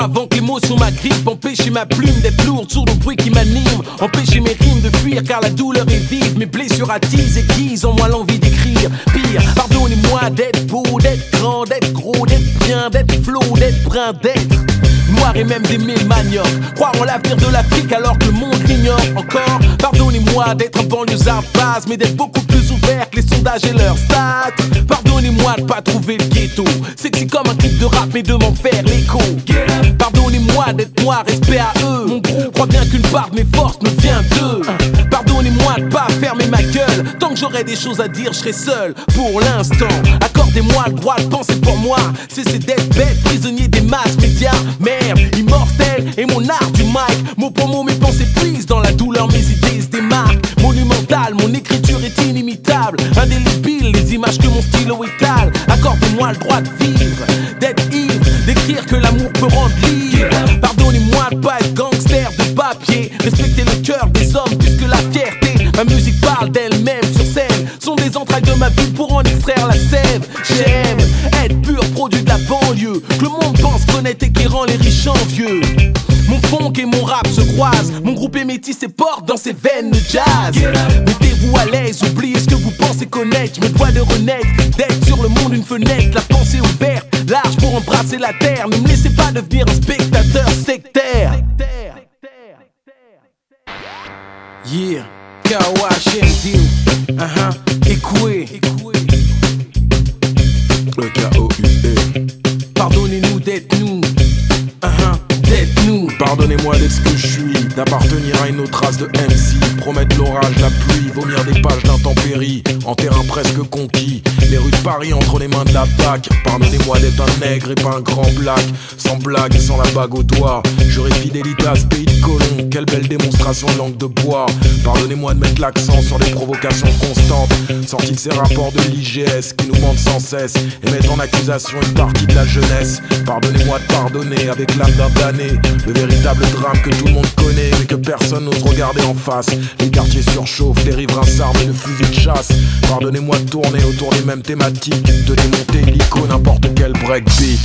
Avant que l'émotion m'agrippe. Empêcher ma plume d'être lourde sur le bruit qui m'anime. Empêcher mes rimes de fuir car la douleur est vive. Mes blessures attisent, aiguisent en moi l'envie d'écrire. Pire, pardonnez-moi d'être beau, d'être grand, d'être gros, d'être bien, d'être flot, d'être brun, d'être noir et même d'aimer le manioc. Croire en l'avenir de l'Afrique alors que le monde l'ignore encore. Pardonnez-moi d'être un banlieusard base, mais d'être beaucoup plus ouvert que les sondages et leurs stats. Pardonnez-moi de pas trouver le ghetto. Sexy comme un clip de rap, mais de m'en faire l'écho. D'être noir, respect à eux. Mon groupe croit bien qu'une part de mes forces me vient d'eux. Pardonnez-moi de pas fermer ma gueule. Tant que j'aurai des choses à dire, je serai seul pour l'instant. Accordez-moi le droit de penser pour moi. Cessez d'être bête, prisonnier des masses médias. Merde, immortel et mon art du mic. Mot pour mot, mes pensées prises dans la douleur, mes idées se démarquent. Monumental, mon écriture est inimitable. Indélébile, les images que mon stylo étale. Accordez-moi le droit de vivre, d'être ivre, d'écrire que l'amour peut rendre. Pardonnez-moi de pas être gangster de papier. Respectez le cœur des hommes plus que la fierté. Ma musique parle d'elle-même sur scène. Sont des entrailles de ma vie pour en extraire la sève. J'aime être pur produit de la banlieue. Que le monde pense connaître et qui rend les riches envieux. Mon funk et mon rap se croisent. Mon groupe est métis et porte dans ses veines le jazz. Mettez-vous à l'aise, oubliez connaître. Je me dois de renaître, d'être sur le monde une fenêtre. La pensée ouverte, large pour embrasser la terre. Ne me laissez pas devenir un spectateur sectaire. Yeah, Kawash MD, uh-huh, Ekoué. Le K-O-U-E. Pardonnez-moi d'être ce que je suis, d'appartenir à une autre race de MC, promettre l'orage, la pluie, vomir des pages d'intempéries, en terrain presque conquis, les rues de Paris entre les mains de la BAC. Pardonnez-moi d'être un nègre et pas un grand black, sans blague et sans la bague au doigt. J'aurai fidélité à ce pays de colons, quelle belle démonstration de langue de bois. Pardonnez-moi de mettre l'accent sur des provocations constantes, sorties de ces rapports de l'IGS qui nous mentent sans cesse et mettent en accusation une partie de la jeunesse. Pardonnez-moi de pardonner avec l'âme d'un damné, le véritable drame que tout le monde connaît mais que personne n'ose regarder en face. Les quartiers surchauffent, les riverains s'arment de fusils de chasse. Pardonnez-moi de tourner autour des mêmes thématiques, de démonter l'icône n'importe quel breakbeat.